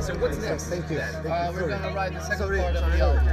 So what's next? Thank you. Uh, we're going to ride the second Sorry. part of the album.